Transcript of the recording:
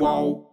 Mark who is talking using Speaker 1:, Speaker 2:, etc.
Speaker 1: whoa.